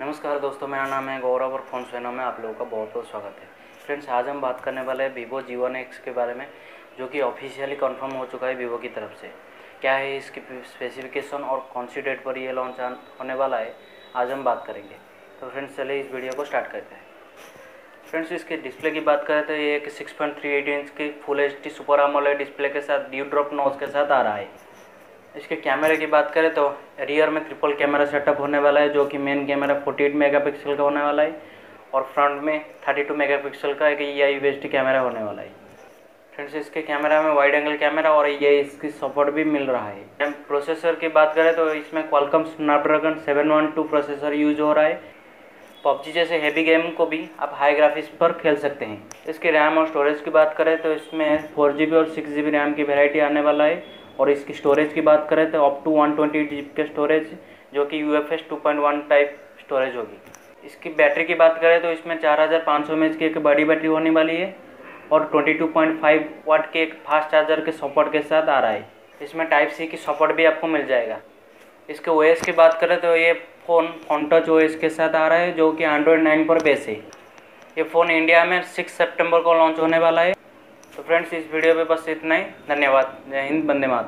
नमस्कार दोस्तों, मेरा नाम है गौरव और फ़ोन सोना में आप लोगों का बहुत बहुत स्वागत है। फ्रेंड्स, आज हम बात करने वाले हैं वीवो जी वन एक्स के बारे में, जो कि ऑफिशियली कंफर्म हो चुका है वीवो की तरफ़ से। क्या है इसकी स्पेसिफिकेशन और कौन सी डेट पर ये लॉन्च होने वाला है, आज हम बात करेंगे। तो फ्रेंड्स, चलिए इस वीडियो को स्टार्ट करते हैं। फ्रेंड्स, इसके डिस्प्ले की बात करें तो ये एक six point three eight inch की full H D super AMOLED display के साथ ड्यू ड्रॉप नोज़ के साथ आ रहा है। इसके कैमरे की बात करें तो रियर में ट्रिपल कैमरा सेटअप होने वाला है, जो कि मेन कैमरा 48 मेगापिक्सल का होने वाला है और फ्रंट में 32 मेगापिक्सल का एक ई आई कैमरा होने वाला है। फ्रेंड्स इसके कैमरा में वाइड एंगल कैमरा और ये इसकी सपोर्ट भी मिल रहा है। प्रोसेसर की बात करें तो इसमें क्वालकम स्नैपड्रैगन 712 प्रोसेसर यूज़ हो रहा है। पबजी जैसे हैवी गेम को भी आप हाई ग्राफिक्स पर खेल सकते हैं। इसके रैम और स्टोरेज की बात करें तो इसमें फोर और सिक्स रैम की वेराइटी आने वाला है। और इसकी स्टोरेज की बात करें तो अप टू वन ट्वेंटी के स्टोरेज जो कि U F S two point one type storage होगी। इसकी बैटरी की बात करें तो इसमें चार हज़ार पाँच सौ एम की एक बड़ी बैटरी होने वाली है और twenty two point five watt के एक फास्ट चार्जर के सपोर्ट के साथ आ रहा है। इसमें टाइप सी की सपोर्ट भी आपको मिल जाएगा। इसके ओएस की बात करें तो ये फ़ोन फ़ोन टच ओएस के साथ आ रहा है, जो कि एंड्रॉयड नाइन पर बेस है। ये फ़ोन इंडिया में सिक्स सितंबर को लॉन्च होने वाला है। तो फ्रेंड्स इस वीडियो पे बस इतना ही। धन्यवाद। जय हिंद बंदे मातरम।